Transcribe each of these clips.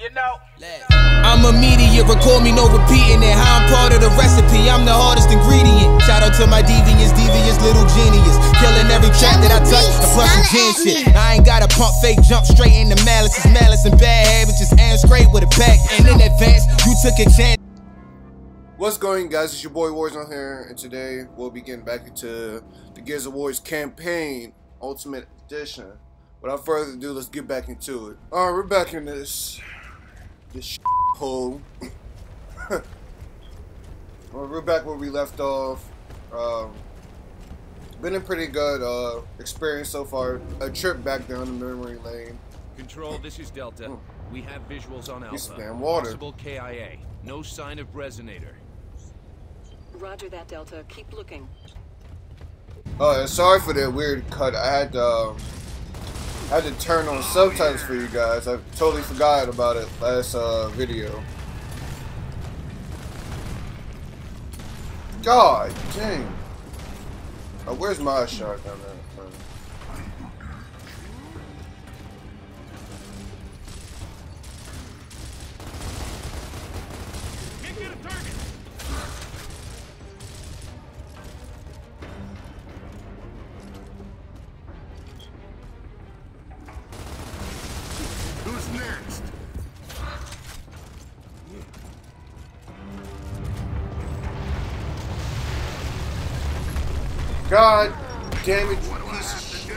You know. I'm immediate, record me, no repeating it. How I'm part of the recipe, I'm the hardest ingredient. Shout out to my devious, devious little genius. Killing every track that I touch, and plus some gen shit. I ain't got a pump fake, jump straight into malice. It's malice and bad habits, just aim straight with a pack. And in advance, you took a chance. What's going guys, it's your boy Warzone here, and today we'll be getting back into the Gears of War's campaign, Ultimate Edition. Without further ado, let's get back into it. Alright, we're back in this, this hole. well, we're back where we left off. Um, been a pretty good uh, experience so far. A trip back down the memory lane. Control, this is Delta. Hmm. We have visuals on This Alpha. damn water. Possible KIA. No sign of resonator. Roger that, Delta. Keep looking. Uh, sorry for that weird cut. I had to, um, I had to turn on subtitles for you guys. I totally forgot about it last uh, video. God dang. Uh, where's my shotgun at? God damn it, you piece of shit.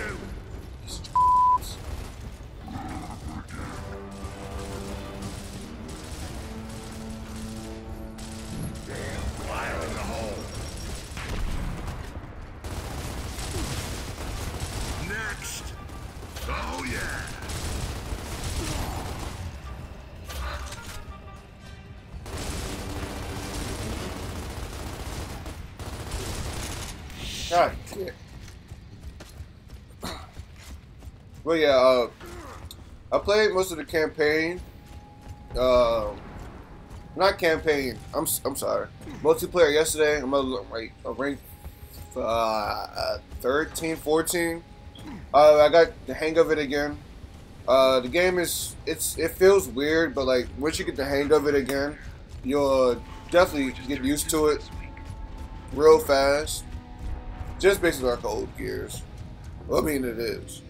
Next. Oh yeah. Well, yeah, uh, I played most of the campaign. Um, not campaign. I'm I'm sorry. Multiplayer yesterday. I'm a, like a rank uh, 13, 14. Uh, I got the hang of it again. Uh, the game is it's it feels weird, but like once you get the hang of it again, you'll definitely get used to it real fast. Just basically like old Gears. I mean, it is.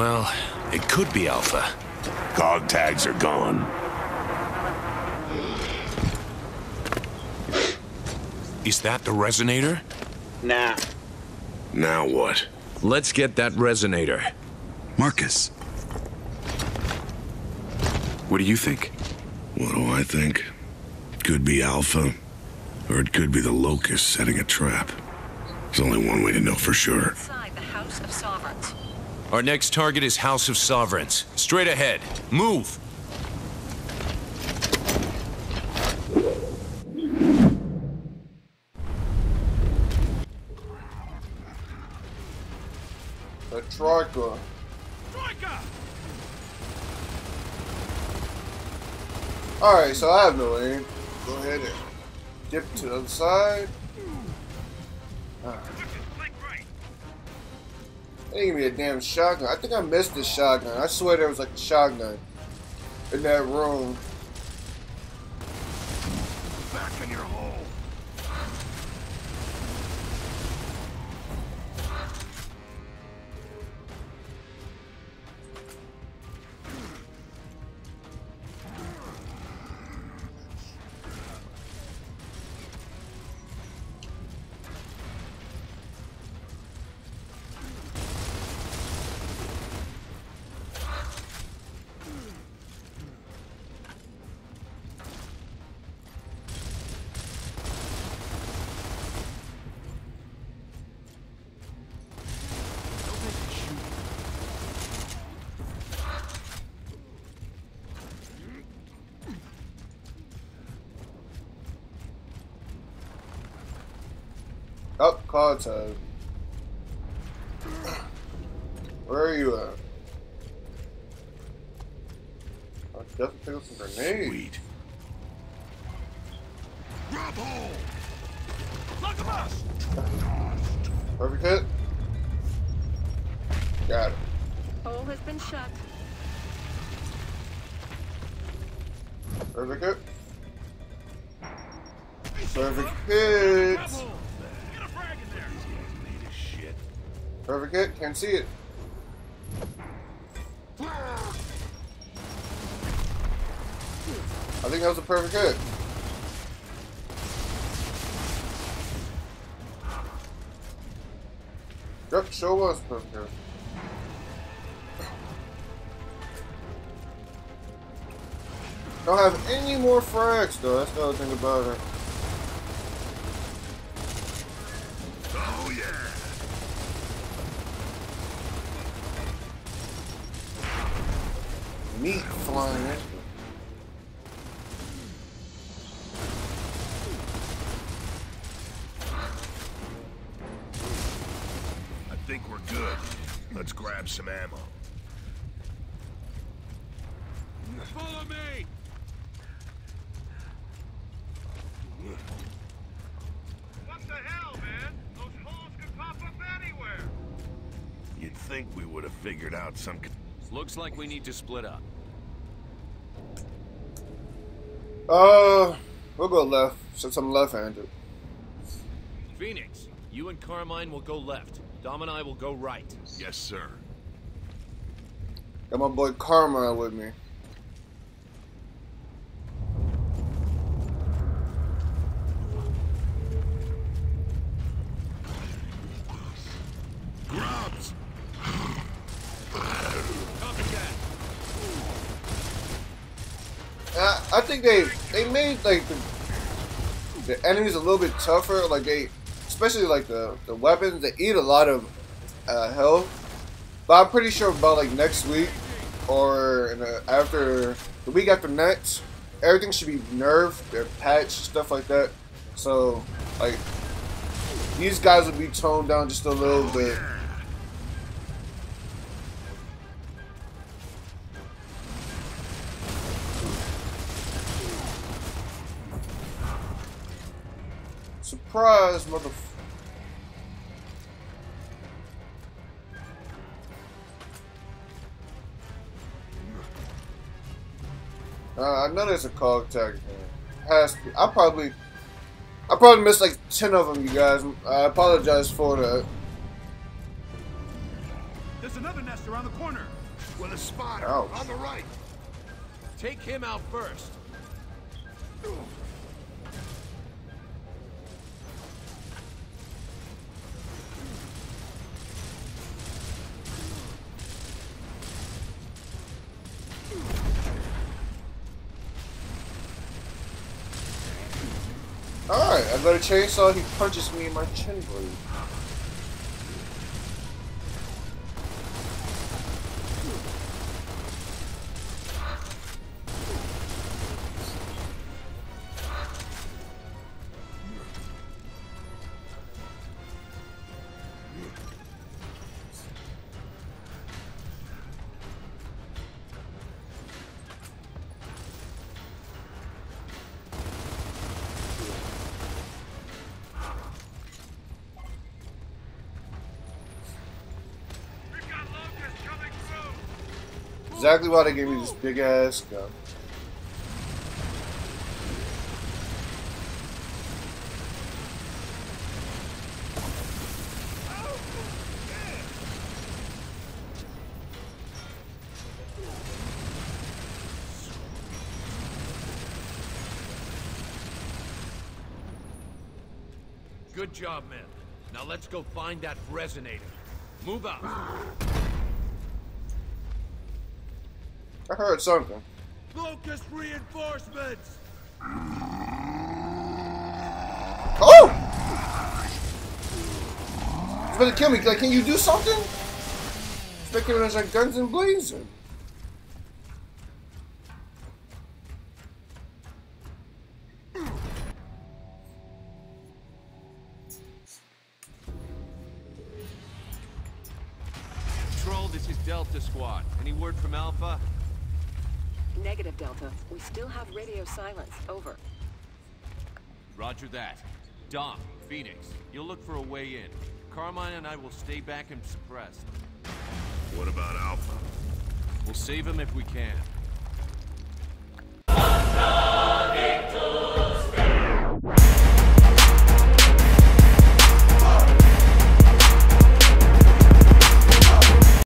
Well, it could be Alpha. Cog tags are gone. Is that the resonator? Nah. Now what? Let's get that resonator. Marcus. What do you think? What do I think? Could be Alpha, or it could be the Locust setting a trap. There's only one way to know for sure. Inside the House of Sovereigns. Our next target is House of Sovereigns. Straight ahead. Move! The Troika. Alright, so I have no aim. Go ahead and dip to the other side. Alright. They didn't give me a damn shotgun. I think I missed the shotgun. I swear there was like a shotgun in that room. Up, oh, COG tag. Where are you at? Oh, I definitely pick up some grenades. Sweet. Grab hole. Perfect hit. Got it. Hole has been shut. Perfect hit. Perfect hit. Perfect hit. Can't see it. I think that was a perfect hit. Yep, sure was perfect hit. Don't have any more frags though. That's the other thing about it. Oh, yeah. Meat flying in. I think we're good. Let's grab some ammo. Follow me! What the hell, man? Those holes could pop up anywhere. You'd think we would have figured out some... Looks like we need to split up. Uh, we'll go left since I'm left-handed. Fenix, you and Carmine will go left. Dom and I will go right. Yes, sir. Got my boy Carmine with me. I think they they made like the, the enemies a little bit tougher. Like they, especially like the the weapons, they eat a lot of uh, health. But I'm pretty sure about like next week or after the week after next, everything should be nerfed, they're patched, stuff like that. So like these guys will be toned down just a little bit. Surprise, mother. Uh, I know there's a cog tag. Has to be. I probably, I probably missed like ten of them, you guys. I apologize for that. There's another nest around the corner. With a spotter Ouch. on the right. Take him out first. Alright, I got a chainsaw, he punches me in my chin blade. Exactly why they gave me this big ass gun. Good job, men. Now let's go find that resonator. Move out. I heard something. Locust reinforcements! Oh! He's about to kill me. Like, can you do something? Expecting there's like guns and blazing. Control, this is Delta Squad. Any word from Alpha? Negative, Delta. We still have radio silence. Over. Roger that. Dom, Fenix, you'll look for a way in. Carmine and I will stay back and suppress. What about Alpha? We'll save him if we can.